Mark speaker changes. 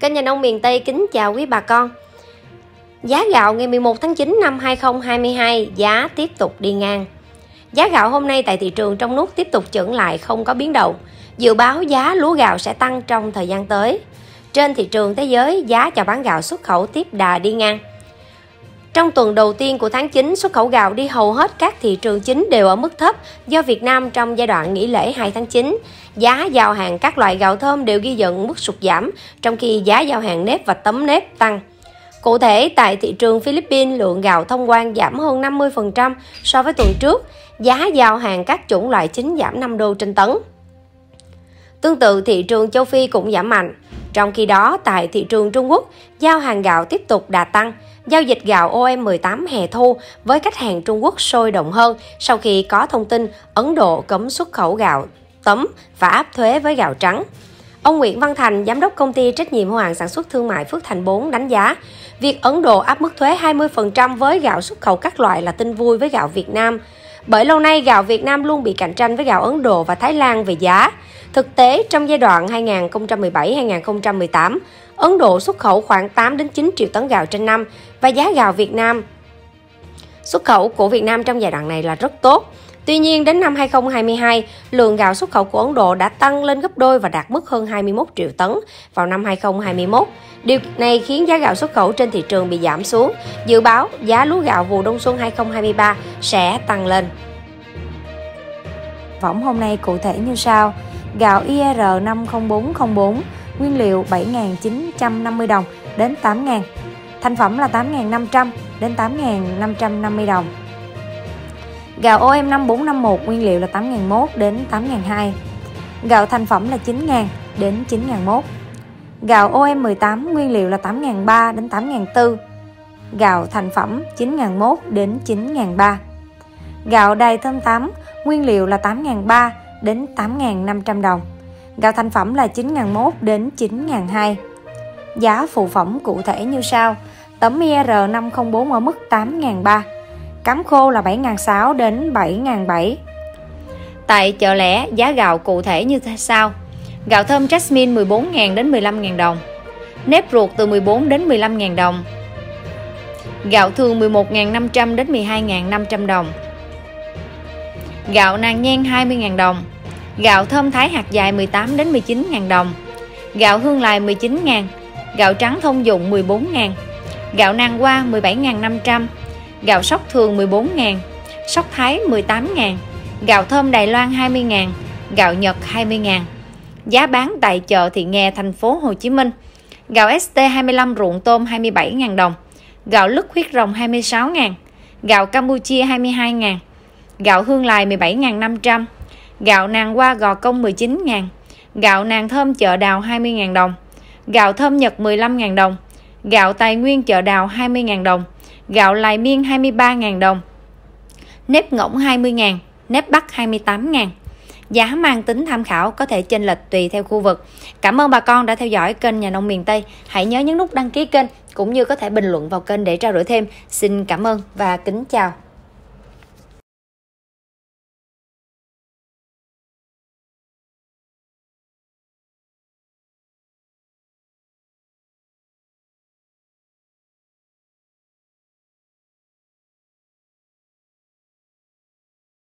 Speaker 1: Kênh nhà nông miền Tây kính chào quý bà con. Giá gạo ngày 11 tháng 9 năm 2022 giá tiếp tục đi ngang. Giá gạo hôm nay tại thị trường trong nước tiếp tục chững lại không có biến động. Dự báo giá lúa gạo sẽ tăng trong thời gian tới. Trên thị trường thế giới, giá chào bán gạo xuất khẩu tiếp đà đi ngang. Trong tuần đầu tiên của tháng 9, xuất khẩu gạo đi hầu hết các thị trường chính đều ở mức thấp do Việt Nam trong giai đoạn nghỉ lễ 2 tháng 9. Giá giao hàng các loại gạo thơm đều ghi nhận mức sụt giảm, trong khi giá giao hàng nếp và tấm nếp tăng. Cụ thể, tại thị trường Philippines, lượng gạo thông quan giảm hơn 50% so với tuần trước, giá giao hàng các chủng loại chính giảm 5 đô trên tấn. Tương tự, thị trường châu Phi cũng giảm mạnh. Trong khi đó, tại thị trường Trung Quốc, giao hàng gạo tiếp tục đà tăng. Giao dịch gạo OM18 hè thu với khách hàng Trung Quốc sôi động hơn sau khi có thông tin Ấn Độ cấm xuất khẩu gạo tấm và áp thuế với gạo trắng. Ông Nguyễn Văn Thành, giám đốc công ty trách nhiệm hữu hạn sản xuất thương mại Phước Thành 4 đánh giá, việc Ấn Độ áp mức thuế 20% với gạo xuất khẩu các loại là tin vui với gạo Việt Nam. Bởi lâu nay gạo Việt Nam luôn bị cạnh tranh với gạo Ấn Độ và Thái Lan về giá. Thực tế, trong giai đoạn 2017-2018, Ấn Độ xuất khẩu khoảng 8 đến 9 triệu tấn gạo trên năm và giá gạo Việt Nam xuất khẩu của Việt Nam trong giai đoạn này là rất tốt. Tuy nhiên, đến năm 2022, lượng gạo xuất khẩu của Ấn Độ đã tăng lên gấp đôi và đạt mức hơn 21 triệu tấn vào năm 2021. Điều này khiến giá gạo xuất khẩu trên thị trường bị giảm xuống. Dự báo giá lúa gạo vụ đông xuân 2023 sẽ tăng lên.
Speaker 2: Võng hôm nay cụ thể như sau. Gạo IR 50404 nguyên liệu 7.950 đồng đến 8.000. Thành phẩm là 8.500 đến 8.550 đồng. Gạo OM 5451 nguyên liệu là 8.001 đến 8.002. Gạo thành phẩm là 9.000 đến 9.001. Gạo OM 18 nguyên liệu là 8.003 đến 8.004. Gạo thành phẩm 9.001 đến 9.003. Gạo đài thơm 8 nguyên liệu là 8.300 đến 8.500 đồng. Gạo thành phẩm là 9.001 đến 9.002. Giá phụ phẩm cụ thể như sau. Tấm IR504 ở mức 8.003 Cám khô là 7.600 đến 7.700.
Speaker 1: Tại chợ lẻ, giá gạo cụ thể như sau. Gạo thơm Jasmine 14.000 đến 15.000 đồng. Nếp ruột từ 14 đến 15.000 đồng. Gạo thường 11.500 đến 12.500 đồng. Gạo nàng nhen 20.000 đồng. Gạo thơm thái hạt dài 18 đến 19.000 đồng. Gạo hương lài 19.000. Gạo trắng thông dụng 14.000. Gạo nàng qua 17.500 gạo sóc thường 14.000, sóc thái 18.000, gạo thơm Đài Loan 20.000, gạo Nhật 20.000. Giá bán tại chợ Thị Nghè thành phố Hồ Chí Minh. Gạo ST25 ruộng tôm 27.000 đồng, gạo lứt huyết rồng 26.000, gạo Campuchia 22.000, gạo hương lài 17.500, gạo nàng qua gò công 19.000, gạo nàng thơm chợ đào 20.000 đồng, gạo thơm Nhật 15.000 đồng, gạo tài nguyên chợ đào 20.000 đồng, gạo lài miên 23.000 đồng, nếp ngỗng 20.000, nếp bắc 28.000. Giá mang tính tham khảo có thể chênh lệch tùy theo khu vực. Cảm ơn bà con đã theo dõi kênh Nhà nông miền Tây. Hãy nhớ nhấn nút đăng ký kênh cũng như có thể bình luận vào kênh để trao đổi thêm. Xin cảm ơn và kính chào.